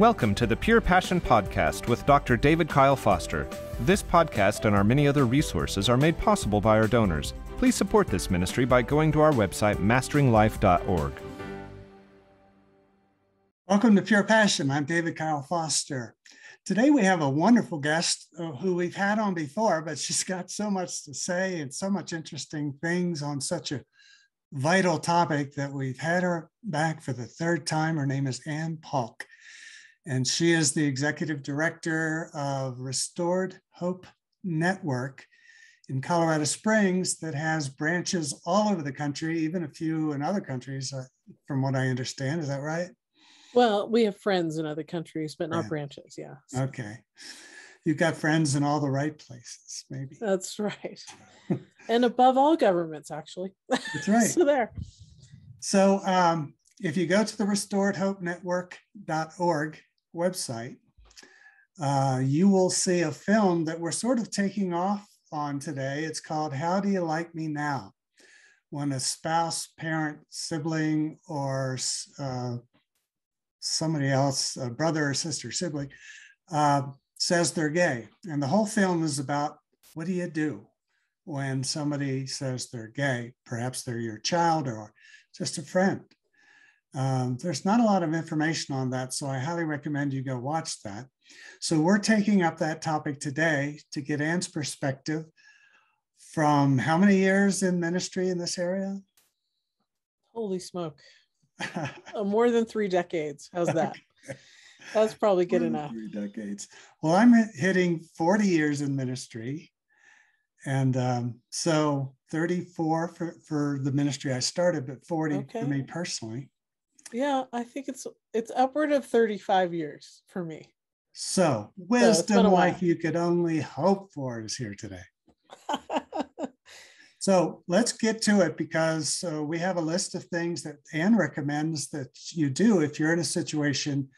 Welcome to the Pure Passion Podcast with Dr. David Kyle Foster. This podcast and our many other resources are made possible by our donors. Please support this ministry by going to our website, masteringlife.org. Welcome to Pure Passion. I'm David Kyle Foster. Today we have a wonderful guest uh, who we've had on before, but she's got so much to say and so much interesting things on such a vital topic that we've had her back for the third time. Her name is Anne Paulk, and she is the executive director of Restored Hope Network in Colorado Springs that has branches all over the country, even a few in other countries, uh, from what I understand. Is that right? Well, we have friends in other countries, but not Yeah. branches. Yeah. Okay. You've got friends in all the right places, maybe. That's right. and above all governments, actually. That's right. so there. So um, if you go to the restoredhopenetwork.org website, uh, you will see a film that we're sort of taking off on today. It's called How Do You Like Me Now? When a spouse, parent, sibling, or uh, somebody else, a brother or sister, sibling, uh, says they're gay. And the whole film is about what do you do when somebody says they're gay? Perhaps they're your child or just a friend. Um, there's not a lot of information on that, so I highly recommend you go watch that. So, we're taking up that topic today to get Anne's perspective from how many years in ministry in this area? Holy smoke. Uh, more than three decades. How's that? That's probably good enough. Three decades. Well, I'm hitting 40 years in ministry. And um, so 34 for, for the ministry I started, but 40 Okay. for me personally. Yeah, I think it's it's upward of 35 years for me. So, it's been a wisdom while. like you could only hope for is here today. So, let's get to it because uh, we have a list of things that Anne recommends that you do if you're in a situation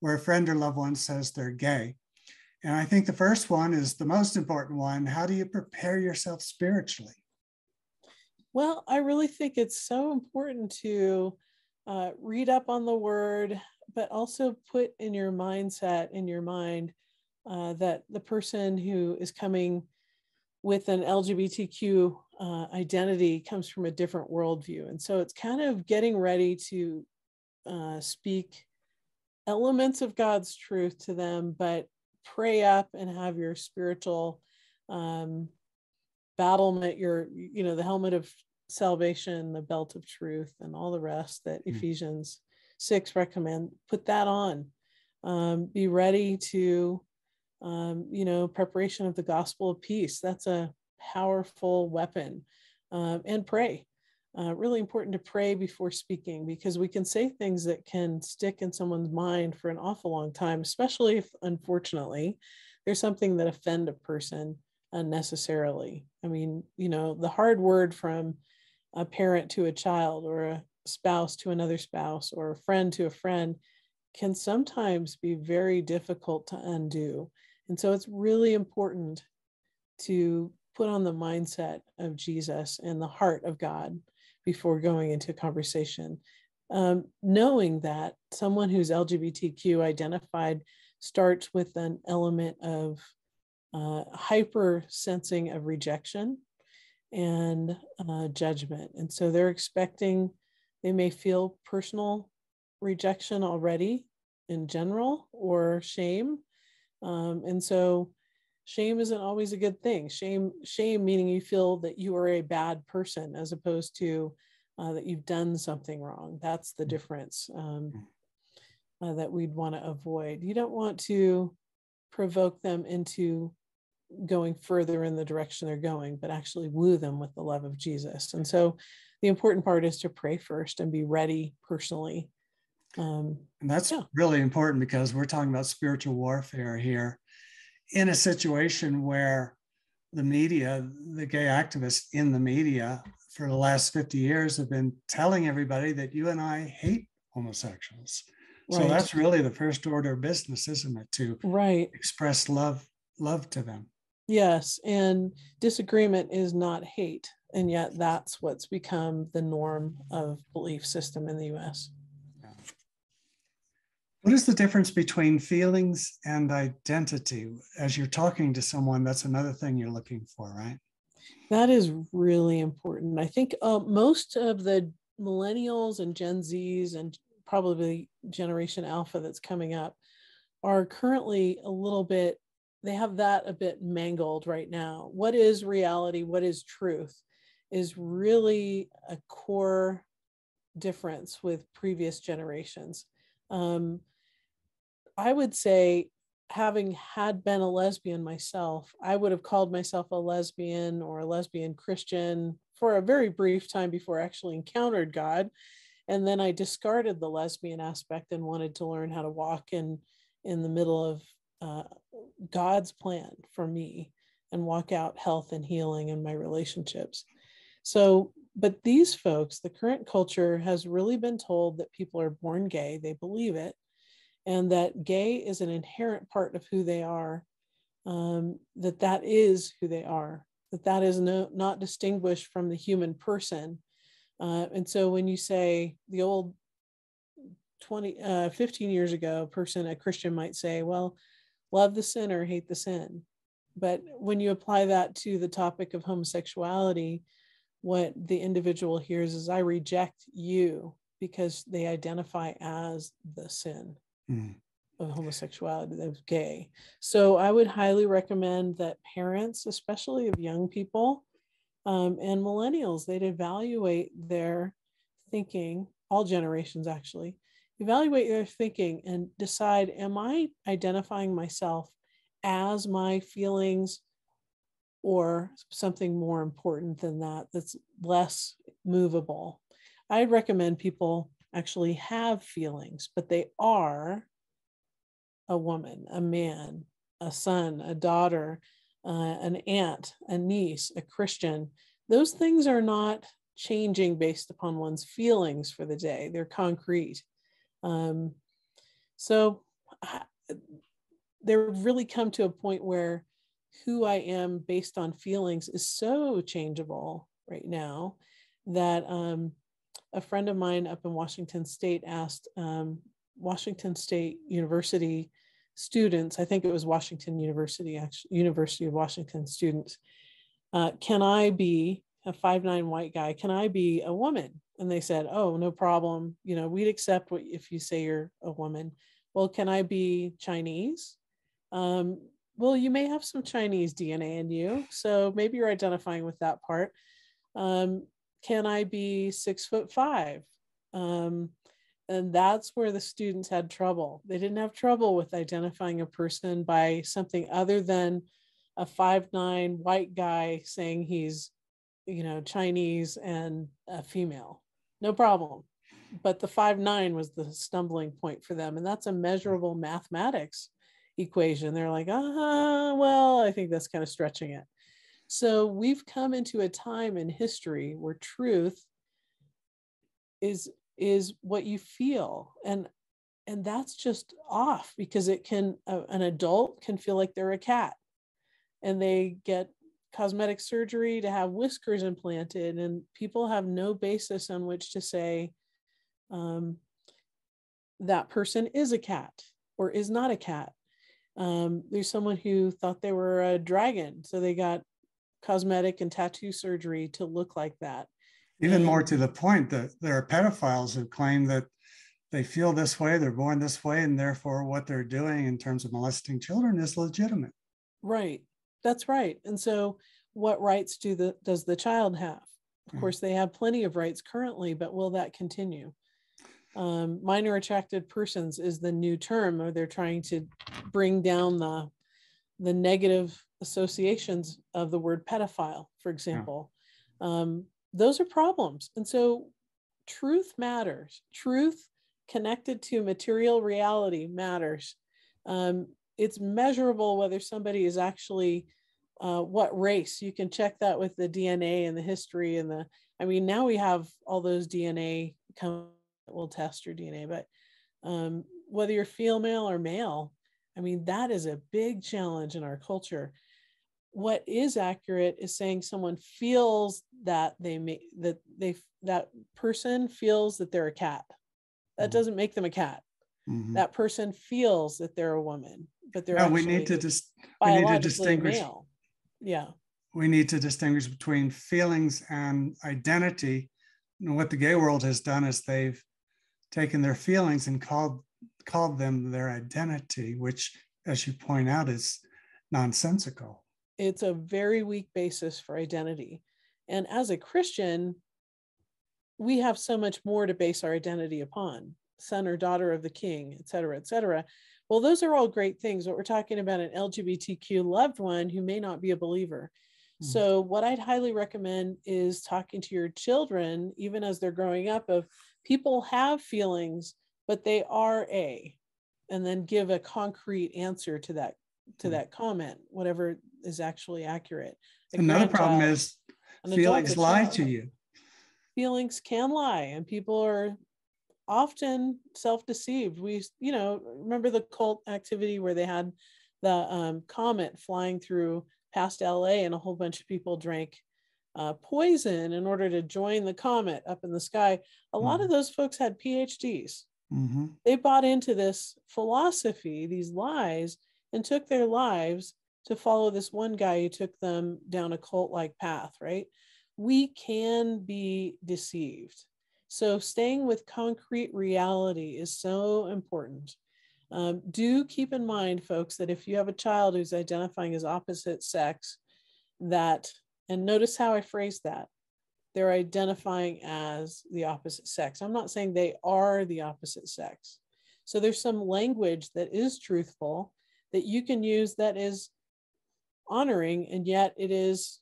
where a friend or loved one says they're gay. And I think the first one is the most important one. How do you prepare yourself spiritually? Well, I really think it's so important to uh, read up on the word, but also put in your mindset, in your mind, uh, that the person who is coming with an LGBTQ uh, identity comes from a different worldview. And so it's kind of getting ready to uh, speak elements of God's truth to them, but pray up and have your spiritual um, battlement, your, you know, the helmet of salvation, the belt of truth, and all the rest that Mm. Ephesians 6 recommend. Put that on. Um, be ready to, um, you know, preparation of the gospel of peace. That's a powerful weapon. Um, and pray. Uh, really important to pray before speaking because we can say things that can stick in someone's mind for an awful long time, especially if, unfortunately, there's something that offend a person unnecessarily. I mean, you know, the hard word from a parent to a child or a spouse to another spouse or a friend to a friend can sometimes be very difficult to undo. And so it's really important to put on the mindset of Jesus and the heart of God before going into a conversation. Um, knowing that someone who's LGBTQ identified starts with an element of uh, hyper sensing of rejection and uh, judgment. And so they're expecting, they may feel personal rejection already in general or shame. Um, and so shame isn't always a good thing. Shame, shame meaning you feel that you are a bad person as opposed to uh, that you've done something wrong. That's the difference um, uh, that we'd want to avoid. You don't want to provoke them into going further in the direction they're going, but actually woo them with the love of Jesus. And so the important part is to pray first and be ready personally. Um, And that's Yeah. really important because we're talking about spiritual warfare here in a situation where the media, the gay activists in the media for the last 50 years have been telling everybody that you and I hate homosexuals. So that's really the first order of business, isn't it? To right. express love, love to them. Yes. And disagreement is not hate. And yet that's what's become the norm of belief system in the US. What is the difference between feelings and identity? As you're talking to someone, that's another thing you're looking for, right? That is really important. I think uh, most of the millennials and Gen Zs and probably Generation Alpha that's coming up are currently a little bit, they have that a bit mangled right now. What is reality? What is truth? Is really a core difference with previous generations. Um, I would say, having had been a lesbian myself, I would have called myself a lesbian or a lesbian Christian for a very brief time before I actually encountered God. And then I discarded the lesbian aspect and wanted to learn how to walk in, in the middle of uh, God's plan for me and walk out health and healing in my relationships. So, but these folks, the current culture has really been told that people are born gay, they believe it and that gay is an inherent part of who they are um, that that is who they are that that is no, not distinguished from the human person uh, and so when you say the old 20 uh, 15 years ago person a christian might say well love the sinner hate the sin but when you apply that to the topic of homosexuality what the individual hears is i reject you because they identify as the sin mm. of homosexuality, of gay. So I would highly recommend that parents, especially of young people um, and millennials, they'd evaluate their thinking, all generations actually, evaluate your thinking and decide am I identifying myself as my feelings or something more important than that that's less movable? I'd recommend people actually have feelings, but they are a woman, a man, a son, a daughter, uh, an aunt, a niece, a Christian. Those things are not changing based upon one's feelings for the day, they're concrete. Um, so I, they've really come to a point where who I am based on feelings is so changeable right now that um, a friend of mine up in Washington State asked um, Washington State University students, I think it was Washington University, actually, University of Washington students, uh, can I be a five nine white guy? Can I be a woman? And they said, oh, no problem. You know, we'd accept what if you say you're a woman. Well, can I be Chinese? Um, well, you may have some Chinese DNA in you, so maybe you're identifying with that part. Um, can I be six foot five? Um, and that's where the students had trouble. They didn't have trouble with identifying a person by something other than a five nine white guy saying he's, you know, Chinese and a female. No problem. But the five nine was the stumbling point for them. And that's a measurable mathematics equation. They're like, uh-huh, well, I think that's kind of stretching it. So we've come into a time in history where truth is is what you feel and and that's just off because it can uh, an adult can feel like they're a cat and they get cosmetic surgery to have whiskers implanted and people have no basis on which to say um, that person is a cat or is not a cat um, there's someone who thought they were a dragon so they got cosmetic and tattoo surgery to look like that. Even more to the point that there are pedophiles who claim that they feel this way, they're born this way, and therefore what they're doing in terms of molesting children is legitimate. Right. That's right. And so what rights do the does the child have? Of mm. course, they have plenty of rights currently, but will that continue? Um, minor attracted persons is the new term, or they're trying to bring down the the negative associations of the word pedophile, for example. Yeah. Um, those are problems. And so truth matters. Truth connected to material reality matters. Um, it's measurable whether somebody is actually uh, what race. You can check that with the DNA and the history and the. I mean, now we have all those DNA come will test your DNA, but um, whether you're female or male, I mean, that is a big challenge in our culture. What is accurate is saying someone feels that they may that they that person feels that they're a cat. That mm-hmm. doesn't make them a cat. Mm-hmm. That person feels that they're a woman, but they're no, we need to dis- we need to distinguish. Male. Yeah. We need to distinguish between feelings and identity. And what the gay world has done is they've taken their feelings and called called them their identity, which, as you point out, is nonsensical. It's a very weak basis for identity. And as a Christian, we have so much more to base our identity upon son or daughter of the king, et cetera, et cetera. Well, those are all great things, but we're talking about an LGBTQ loved one who may not be a believer. Mm. So, what I'd highly recommend is talking to your children, even as they're growing up, of people have feelings, but they are a, and then give a concrete answer to that to mm. that comment, whatever is actually accurate. Another problem is feelings lie to you feelings can lie and people are often self-deceived we you know remember the cult activity where they had the um, comet flying through past la and a whole bunch of people drank uh, poison in order to join the comet up in the sky a mm-hmm. lot of those folks had phds mm-hmm. they bought into this philosophy these lies and took their lives to follow this one guy who took them down a cult like path right we can be deceived. So, staying with concrete reality is so important. Um, do keep in mind, folks, that if you have a child who's identifying as opposite sex, that, and notice how I phrase that, they're identifying as the opposite sex. I'm not saying they are the opposite sex. So, there's some language that is truthful that you can use that is honoring, and yet it is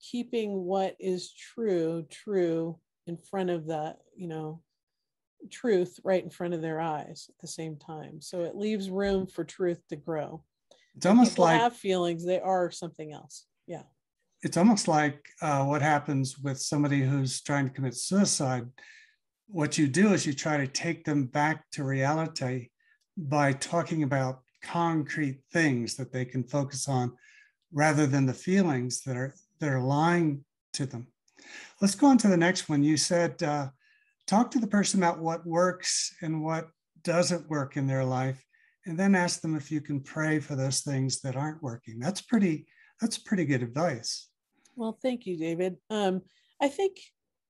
keeping what is true true in front of the you know truth right in front of their eyes at the same time. So it leaves room for truth to grow. It's almost like have feelings they are something else. Yeah. It's almost like uh, what happens with somebody who's trying to commit suicide. What you do is you try to take them back to reality by talking about concrete things that they can focus on rather than the feelings that are that are lying to them. Let's go on to the next one. You said uh, talk to the person about what works and what doesn't work in their life, and then ask them if you can pray for those things that aren't working. That's pretty. That's pretty good advice. Well, thank you, David. Um, I think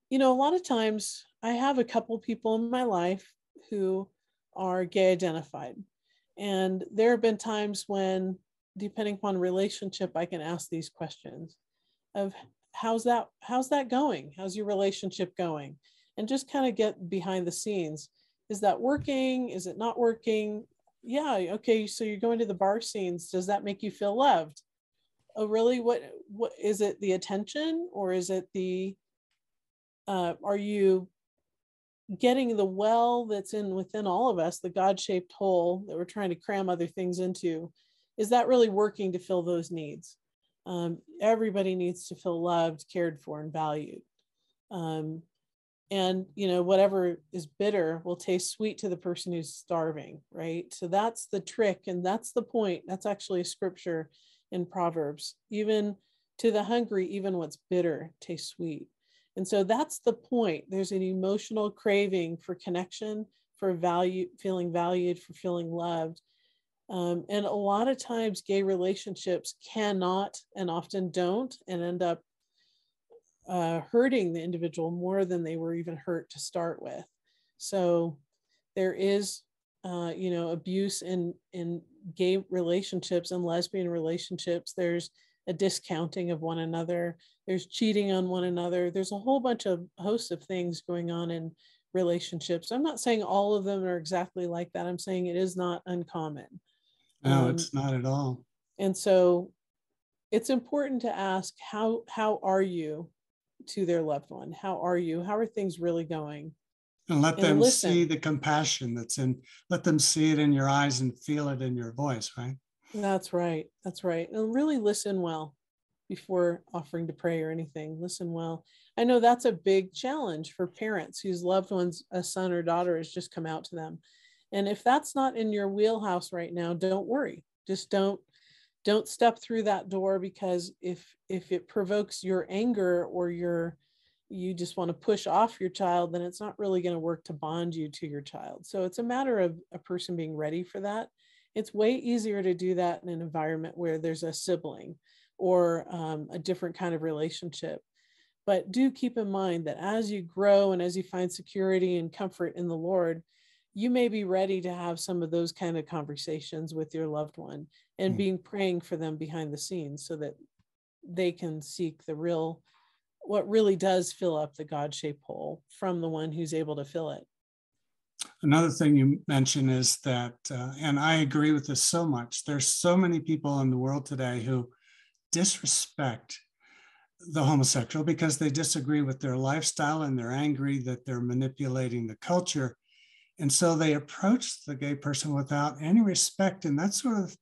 you know a lot of times I have a couple people in my life who are gay identified, and there have been times when, depending upon relationship, I can ask these questions of how's that how's that going? How's your relationship going? And just kind of get behind the scenes. Is that working? Is it not working? Yeah okay so you're going to the bar scenes. Does that make you feel loved? Oh really? What what is it the attention or is it the uh, are you getting the well that's in within all of us the god-shaped hole that we're trying to cram other things into? Is that really working to fill those needs um, everybody needs to feel loved, cared for, and valued. Um, and you know whatever is bitter will taste sweet to the person who's starving right? So that's the trick and that's the point. That's actually a scripture in proverbs. Even to the hungry even what's bitter tastes sweet. And so that's the point. There's an emotional craving for connection for value feeling valued for feeling loved um, and a lot of times, gay relationships cannot and often don't and end up uh, hurting the individual more than they were even hurt to start with. So there is, uh, you know, abuse in in gay relationships and lesbian relationships. There's a discounting of one another. There's cheating on one another. There's a whole bunch of hosts of things going on in relationships. I'm not saying all of them are exactly like that. I'm saying it is not uncommon. No, um, it's not at all. And so it's important to ask how how are you to their loved one? How are you? How are things really going? And let and them listen. see the compassion that's in, let them see it in your eyes and feel it in your voice, right? That's right. That's right. And really listen well before offering to pray or anything. Listen well. I know that's a big challenge for parents whose loved ones, a son or daughter, has just come out to them and if that's not in your wheelhouse right now don't worry just don't don't step through that door because if if it provokes your anger or your you just want to push off your child, then it's not really going to work to bond you to your child. So it's a matter of a person being ready for that. It's way easier to do that in an environment where there's a sibling or um, a different kind of relationship. But do keep in mind that as you grow and as you find security and comfort in the Lord, you may be ready to have some of those kind of conversations with your loved one and mm. being praying for them behind the scenes so that they can seek the real what really does fill up the god-shaped hole from the one who's able to fill it another thing you mentioned is that uh, and i agree with this so much there's so many people in the world today who disrespect the homosexual because they disagree with their lifestyle and they're angry that they're manipulating the culture and so they approach the gay person without any respect. And that sort of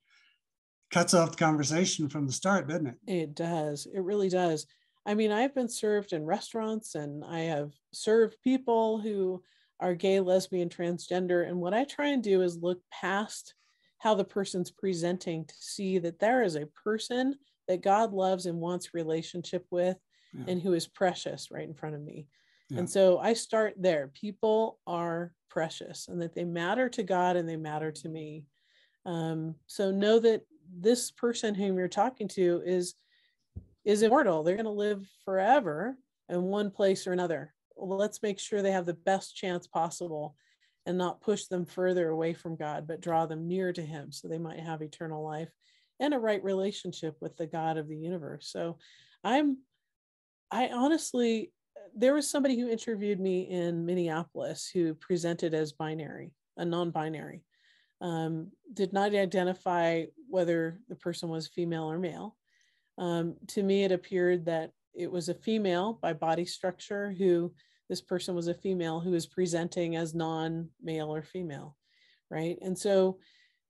cuts off the conversation from the start, doesn't it? It does. It really does. I mean, I've been served in restaurants and I have served people who are gay, lesbian, transgender. And what I try and do is look past how the person's presenting to see that there is a person that God loves and wants relationship with yeah. and who is precious right in front of me. And so I start there. People are precious and that they matter to God and they matter to me. Um, so know that this person whom you're talking to is is immortal. They're going to live forever in one place or another. Well, let's make sure they have the best chance possible and not push them further away from God, but draw them near to Him so they might have eternal life and a right relationship with the God of the universe. So I'm, I honestly, there was somebody who interviewed me in Minneapolis who presented as binary, a non binary, um, did not identify whether the person was female or male. Um, to me, it appeared that it was a female by body structure who this person was a female who was presenting as non male or female, right? And so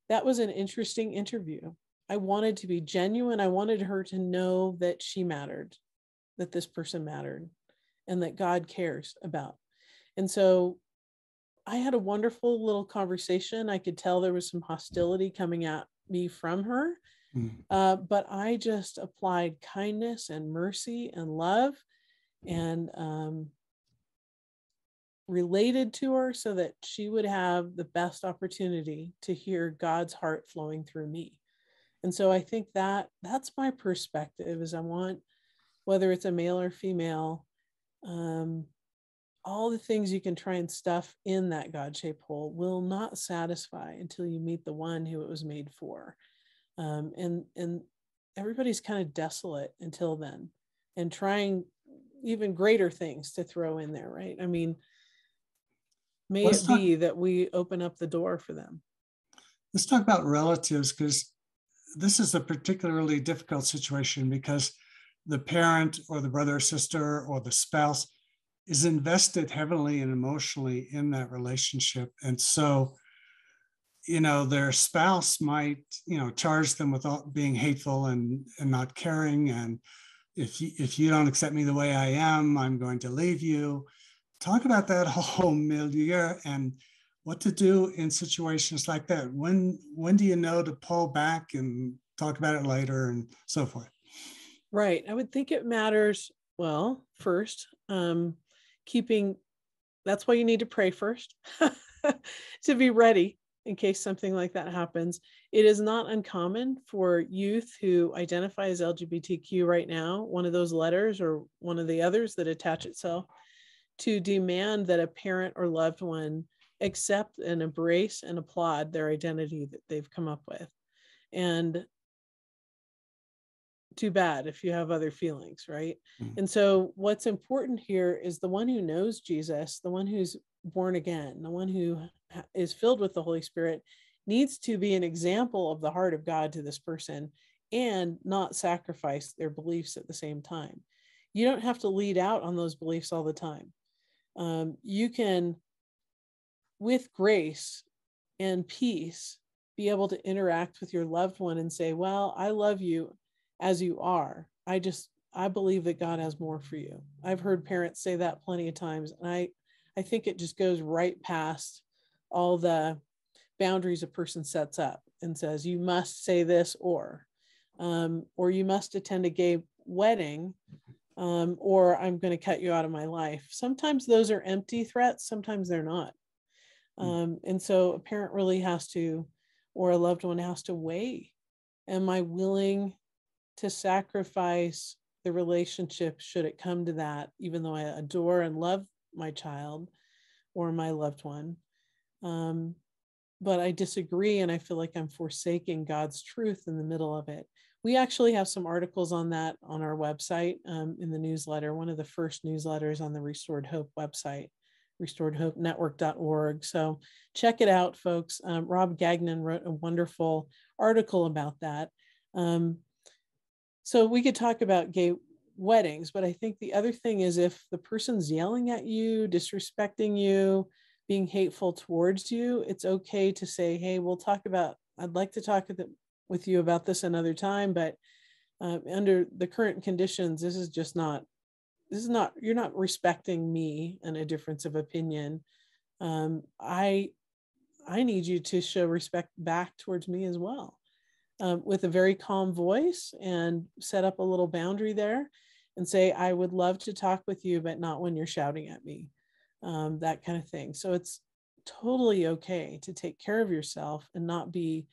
that was an interesting interview. I wanted to be genuine. I wanted her to know that she mattered, that this person mattered and that God cares about. And so I had a wonderful little conversation. I could tell there was some hostility coming at me from her, mm. uh, but I just applied kindness and mercy and love and um, related to her so that she would have the best opportunity to hear God's heart flowing through me. And so I think that that's my perspective is I want whether it's a male or female um, all the things you can try and stuff in that God shaped hole will not satisfy until you meet the one who it was made for. Um, and, and everybody's kind of desolate until then and trying even greater things to throw in there, right? I mean, may let's it talk, be that we open up the door for them. Let's talk about relatives because this is a particularly difficult situation because the parent or the brother or sister or the spouse is invested heavily and emotionally in that relationship. And so, you know, their spouse might, you know, charge them with being hateful and, and not caring. And if you, if you don't accept me the way I am, I'm going to leave you. Talk about that whole milieu and what to do in situations like that. When when do you know to pull back and talk about it later and so forth? Right. I would think it matters. Well, first, um, keeping that's why you need to pray first to be ready in case something like that happens. It is not uncommon for youth who identify as LGBTQ right now, one of those letters or one of the others that attach itself, to demand that a parent or loved one accept and embrace and applaud their identity that they've come up with. And too bad if you have other feelings, right? Mm-hmm. And so, what's important here is the one who knows Jesus, the one who's born again, the one who is filled with the Holy Spirit, needs to be an example of the heart of God to this person and not sacrifice their beliefs at the same time. You don't have to lead out on those beliefs all the time. Um, you can, with grace and peace, be able to interact with your loved one and say, Well, I love you as you are. I just I believe that God has more for you. I've heard parents say that plenty of times and I I think it just goes right past all the boundaries a person sets up and says you must say this or um, or you must attend a gay wedding um, or I'm going to cut you out of my life. Sometimes those are empty threats, sometimes they're not. Hmm. Um, and so a parent really has to, or a loved one has to weigh Am I willing to sacrifice the relationship should it come to that, even though I adore and love my child or my loved one? Um, but I disagree and I feel like I'm forsaking God's truth in the middle of it. We actually have some articles on that on our website um, in the newsletter, one of the first newsletters on the Restored Hope website, restoredhopenetwork.org. So check it out, folks. Um, Rob Gagnon wrote a wonderful article about that. Um, so we could talk about gay weddings, but I think the other thing is if the person's yelling at you, disrespecting you, being hateful towards you, it's okay to say, hey, we'll talk about, I'd like to talk with you about this another time, but uh, under the current conditions, this is just not, this is not, you're not respecting me and a difference of opinion. Um, I, I need you to show respect back towards me as well. Um, with a very calm voice and set up a little boundary there and say, I would love to talk with you, but not when you're shouting at me um, that kind of thing. So it's totally okay to take care of yourself and not be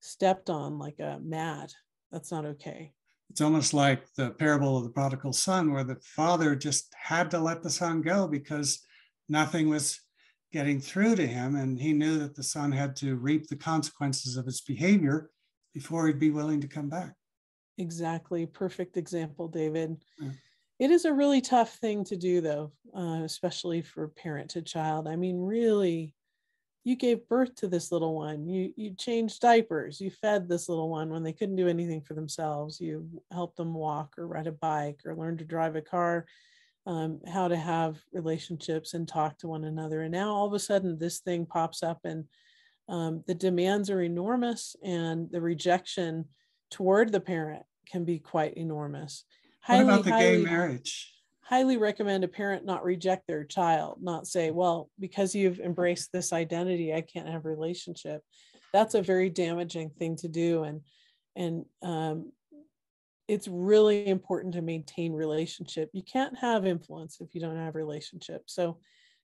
stepped on like a mat. That's not okay. It's almost like the parable of the prodigal son, where the father just had to let the son go because nothing was getting through to him. And he knew that the son had to reap the consequences of his behavior before he'd be willing to come back. Exactly. Perfect example, David. Yeah. It is a really tough thing to do, though, uh, especially for parent to child. I mean, really, you gave birth to this little one. You you changed diapers. You fed this little one when they couldn't do anything for themselves. You helped them walk or ride a bike or learn to drive a car. Um, how to have relationships and talk to one another. And now all of a sudden, this thing pops up, and um, the demands are enormous, and the rejection toward the parent can be quite enormous highly, what about the highly, gay marriage? Highly recommend a parent not reject their child, not say, well, because you've embraced this identity, I can't have a relationship. That's a very damaging thing to do. And and um, it's really important to maintain relationship. You can't have influence if you don't have relationship. So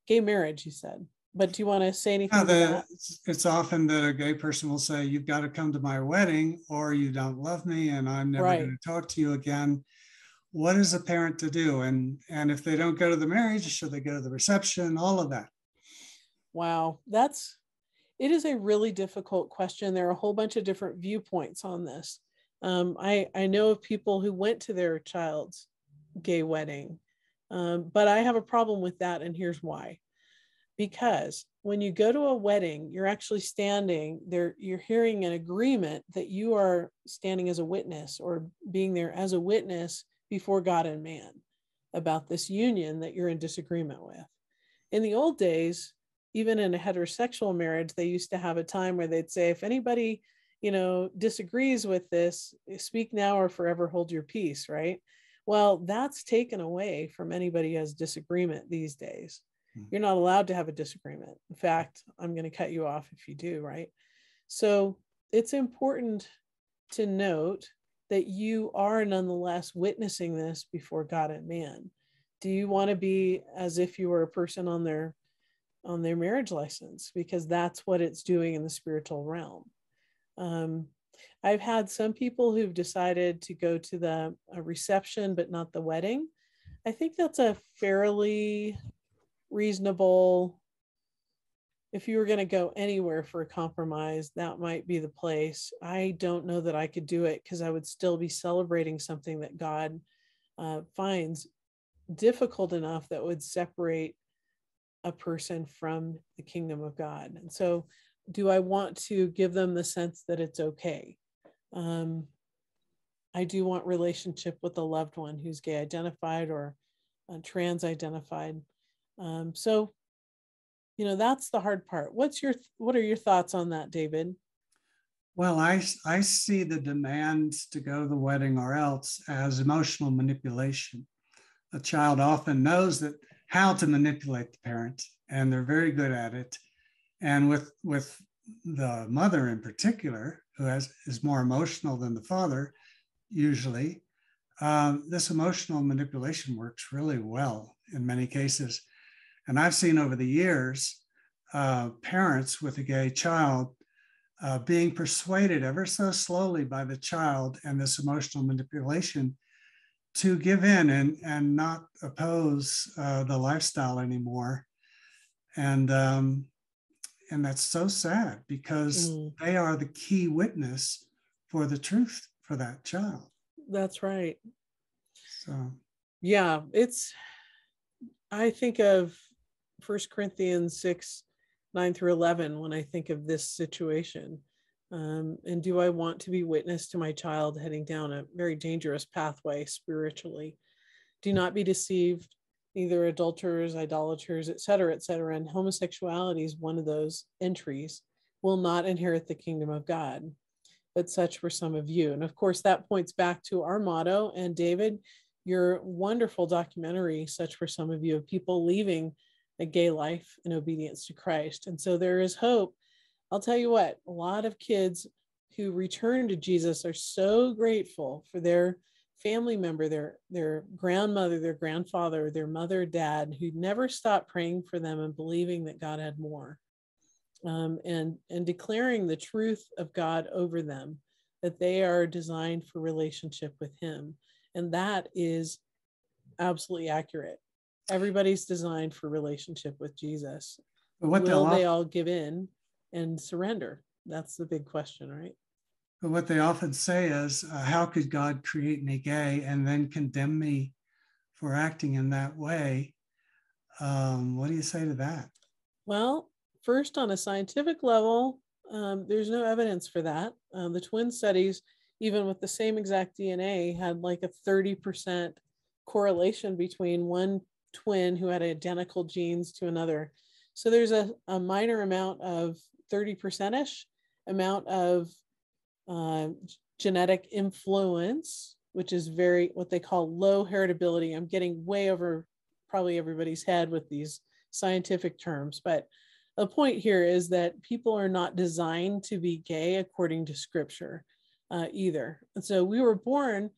gay marriage, you said. But do you want to say anything? Yeah, the, it's often that a gay person will say, You've got to come to my wedding, or you don't love me, and I'm never right. going to talk to you again. What is a parent to do? And and if they don't go to the marriage should they go to the reception? All of that. Wow that's it is a really difficult question. There are a whole bunch of different viewpoints on this. Um, i i know of people who went to their child's gay wedding um, but i have a problem with that and here's why because when you go to a wedding you're actually standing there you're hearing an agreement that you are standing as a witness or being there as a witness before God and man about this union that you're in disagreement with. In the old days, even in a heterosexual marriage, they used to have a time where they'd say, if anybody, you know, disagrees with this, speak now or forever hold your peace, right? Well, that's taken away from anybody who has disagreement these days. Mm-hmm. You're not allowed to have a disagreement. In fact, I'm going to cut you off if you do, right? So it's important to note that you are nonetheless witnessing this before God and man. Do you want to be as if you were a person on their on their marriage license because that's what it's doing in the spiritual realm. Um, I've had some people who've decided to go to the reception but not the wedding. I think that's a fairly reasonable if you were going to go anywhere for a compromise, that might be the place. I don't know that I could do it because I would still be celebrating something that God uh, finds difficult enough that would separate a person from the kingdom of God. And so, do I want to give them the sense that it's okay? Um, I do want relationship with a loved one who's gay identified or uh, trans identified. Um, so you know that's the hard part. What's your what are your thoughts on that david? Well i i see the demands to go to the wedding or else as emotional manipulation. A child often knows that how to manipulate the parent and they're very good at it. And with with the mother in particular who has is more emotional than the father usually um, this emotional manipulation works really well in many cases. And I've seen over the years uh, parents with a gay child uh, being persuaded ever so slowly by the child and this emotional manipulation to give in and, and not oppose uh, the lifestyle anymore. And, um, and that's so sad because mm. they are the key witness for the truth for that child. That's right. So, yeah, it's, I think of First Corinthians 6 9 through 11 when I think of this situation. Um, and do I want to be witness to my child heading down a very dangerous pathway spiritually? Do not be deceived, neither adulterers, idolaters, etc., etc. And homosexuality is one of those entries, will not inherit the kingdom of God. But such were some of you. And of course, that points back to our motto. And David, your wonderful documentary, Such Were Some of You, of people leaving a gay life in obedience to Christ. And so there is hope. I'll tell you what, a lot of kids who return to Jesus are so grateful for their family member, their their grandmother, their grandfather, their mother, dad, who never stopped praying for them and believing that God had more, um, and and declaring the truth of God over them, that they are designed for relationship with Him, and that is absolutely accurate everybody's designed for relationship with Jesus. But what Will they all give in and surrender? That's the big question, right? But what they often say is, uh, How could God create me gay and then condemn me for acting in that way? Um, what do you say to that? Well, first, on a scientific level, um, there's no evidence for that. Uh, the twin studies, even with the same exact DNA, had like a 30% correlation between one twin who had identical genes to another. So there's a, a minor amount of 30% ish amount of uh, genetic influence, which is very what they call low heritability. I'm getting way over probably everybody's head with these scientific terms, but the point here is that people are not designed to be gay according to scripture uh, either. And so we were born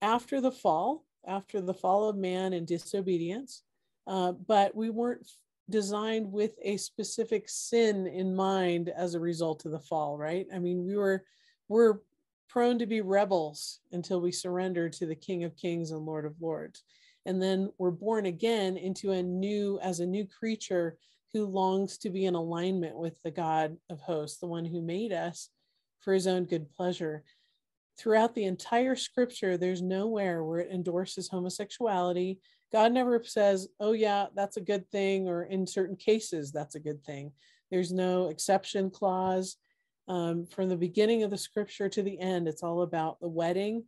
after the fall after the fall of man and disobedience, uh, but we weren't designed with a specific sin in mind as a result of the fall, right? I mean, we were we're prone to be rebels until we surrender to the King of Kings and Lord of Lords. And then we're born again into a new, as a new creature who longs to be in alignment with the God of hosts, the one who made us for his own good pleasure throughout the entire scripture, there's nowhere where it endorses homosexuality. God never says, oh, yeah, that's a good thing, or in certain cases, that's a good thing. There's no exception clause. Um, from the beginning of the scripture to the end, it's all about the wedding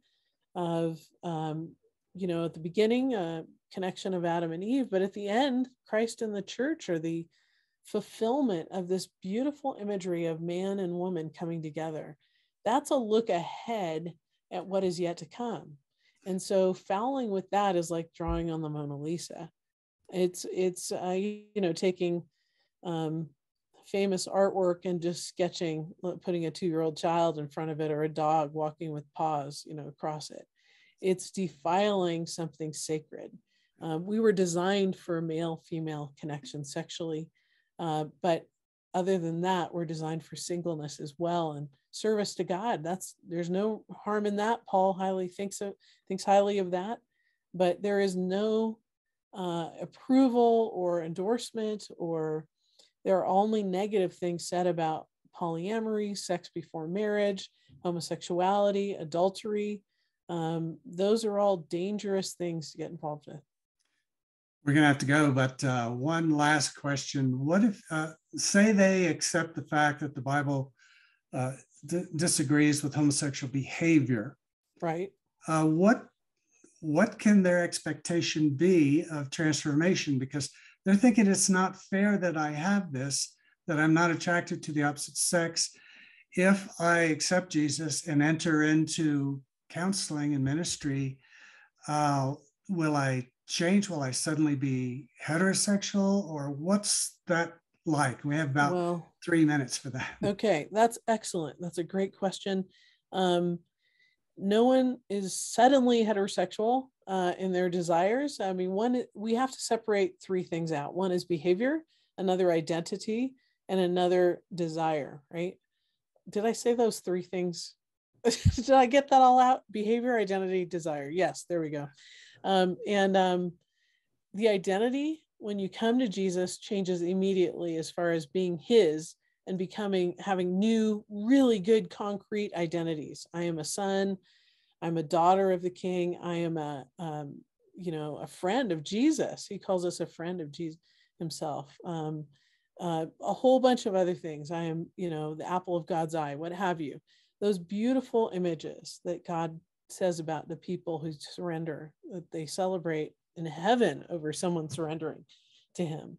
of, um, you know, at the beginning, a connection of Adam and Eve, but at the end, Christ and the church are the fulfillment of this beautiful imagery of man and woman coming together that's a look ahead at what is yet to come. And so fouling with that is like drawing on the Mona Lisa. It's it's uh, you know taking um, famous artwork and just sketching, putting a two-year-old child in front of it or a dog walking with paws, you know, across it. It's defiling something sacred. Um, we were designed for male-female connection sexually, uh, but other than that, we're designed for singleness as well. And service to God. That's there's no harm in that. Paul highly thinks of thinks highly of that, but there is no uh, approval or endorsement or there are only negative things said about polyamory, sex before marriage, homosexuality, adultery. Um, those are all dangerous things to get involved with. We're going to have to go, but uh, one last question. What if, uh, say, they accept the fact that the Bible uh, d- disagrees with homosexual behavior, right? Uh, what what can their expectation be of transformation? Because they're thinking it's not fair that I have this, that I'm not attracted to the opposite sex. If I accept Jesus and enter into counseling and ministry, uh, will I change? Will I suddenly be heterosexual, or what's that like? We have about well, three minutes for that. Okay, that's excellent. That's a great question. Um, no one is suddenly heterosexual uh, in their desires. I mean, one, we have to separate three things out one is behavior, another identity, and another desire, right? Did I say those three things? Did I get that all out? Behavior, identity, desire. Yes, there we go. Um, and um, the identity, when you come to Jesus, changes immediately as far as being His and becoming having new, really good, concrete identities. I am a son. I'm a daughter of the King. I am a, um, you know, a friend of Jesus. He calls us a friend of Jesus Himself. Um, uh, a whole bunch of other things. I am, you know, the apple of God's eye, what have you. Those beautiful images that God says about the people who surrender, that they celebrate in heaven over someone surrendering to Him.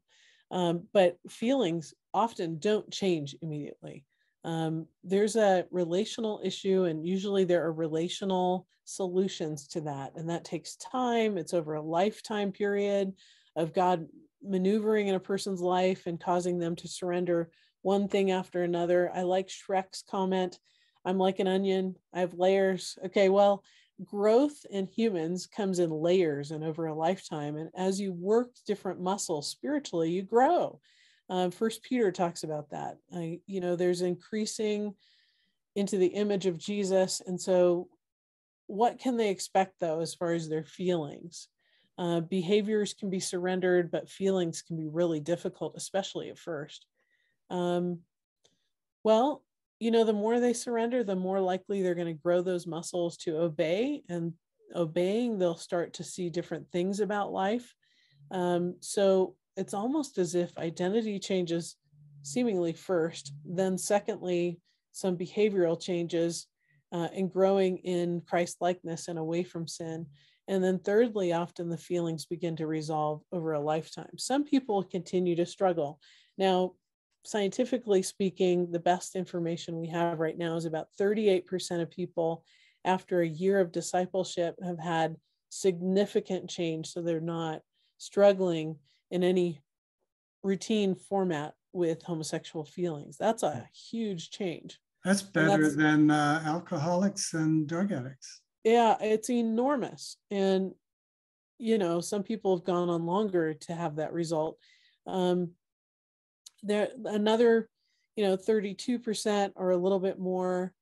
Um, but feelings often don't change immediately. Um, there's a relational issue, and usually there are relational solutions to that. And that takes time, it's over a lifetime period of God maneuvering in a person's life and causing them to surrender one thing after another. I like Shrek's comment I'm like an onion, I have layers. Okay, well, growth in humans comes in layers and over a lifetime. And as you work different muscles spiritually, you grow. Uh, First Peter talks about that. I, you know, there's increasing into the image of Jesus. And so, what can they expect though, as far as their feelings? Uh, behaviors can be surrendered, but feelings can be really difficult, especially at first. Um, well, you know, the more they surrender, the more likely they're going to grow those muscles to obey. And obeying, they'll start to see different things about life. Um, so it's almost as if identity changes seemingly first, then, secondly, some behavioral changes uh, and growing in Christ likeness and away from sin. And then, thirdly, often the feelings begin to resolve over a lifetime. Some people continue to struggle. Now, scientifically speaking, the best information we have right now is about 38% of people after a year of discipleship have had significant change. So they're not struggling in any routine format with homosexual feelings. That's a huge change. That's better that's, than uh, alcoholics and drug addicts yeah it's enormous and you know some people have gone on longer to have that result um there another you know 32% or a little bit more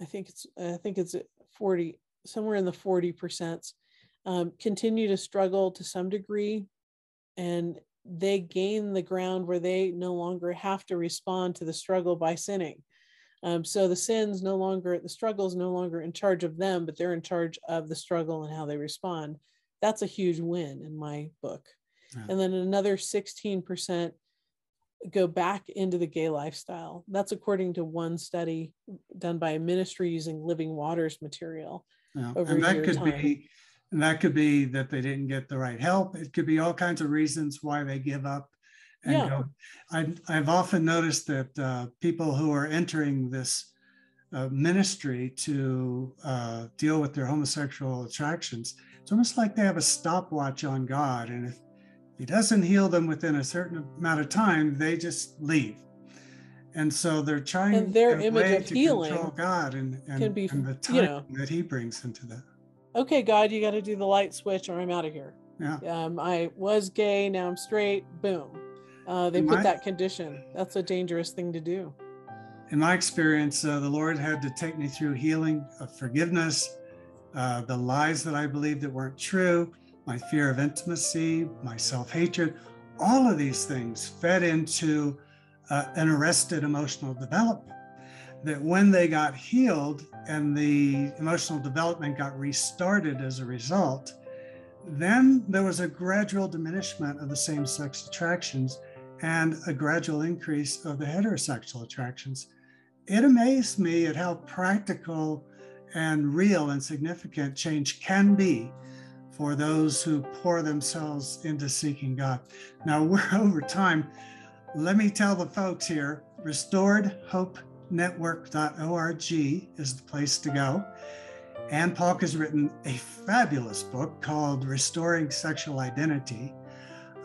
i think it's i think it's 40 somewhere in the 40 percent um, continue to struggle to some degree and they gain the ground where they no longer have to respond to the struggle by sinning um, so the sin's no longer, the struggle is no longer in charge of them, but they're in charge of the struggle and how they respond. That's a huge win in my book. Yeah. And then another 16% go back into the gay lifestyle. That's according to one study done by a ministry using Living Waters material. Yeah. and that could time. be and that could be that they didn't get the right help. It could be all kinds of reasons why they give up and yeah. go. I, I've often noticed that uh, people who are entering this uh, ministry to uh, deal with their homosexual attractions, it's almost like they have a stopwatch on God. And if He doesn't heal them within a certain amount of time, they just leave. And so they're trying and their image of to healing control God and, and, can be, and the time you know, that He brings into that. Okay, God, you got to do the light switch or I'm out of here. Yeah. Um, I was gay, now I'm straight. Boom uh, they in put my, that condition. That's a dangerous thing to do. In my experience, uh, the Lord had to take me through healing of forgiveness, uh, the lies that I believed that weren't true, my fear of intimacy, my self hatred. All of these things fed into uh, an arrested emotional development. That when they got healed and the emotional development got restarted as a result, then there was a gradual diminishment of the same sex attractions and a gradual increase of the heterosexual attractions. It amazed me at how practical and real and significant change can be for those who pour themselves into seeking God. Now, we're over time. Let me tell the folks here restoredhopenetwork.org is the place to go. Anne Paulk has written a fabulous book called Restoring Sexual Identity.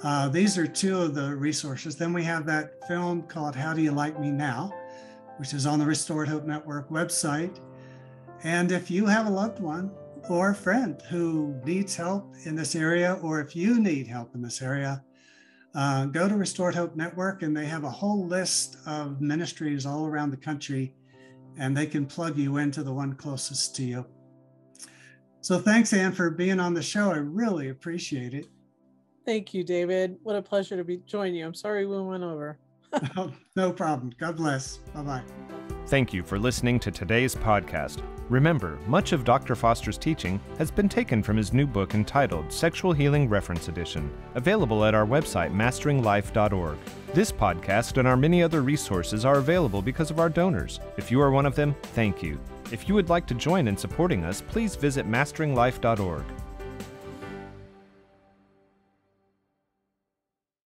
Uh, these are two of the resources. Then we have that film called How Do You Like Me Now, which is on the Restored Hope Network website. And if you have a loved one or a friend who needs help in this area, or if you need help in this area, uh, go to Restored Hope Network and they have a whole list of ministries all around the country and they can plug you into the one closest to you. So thanks, Anne, for being on the show. I really appreciate it. Thank you, David. What a pleasure to be join you. I'm sorry we went over. no problem. God bless. Bye bye. Thank you for listening to today's podcast. Remember, much of Dr. Foster's teaching has been taken from his new book entitled Sexual Healing Reference Edition, available at our website, masteringlife.org. This podcast and our many other resources are available because of our donors. If you are one of them, thank you. If you would like to join in supporting us, please visit masteringlife.org.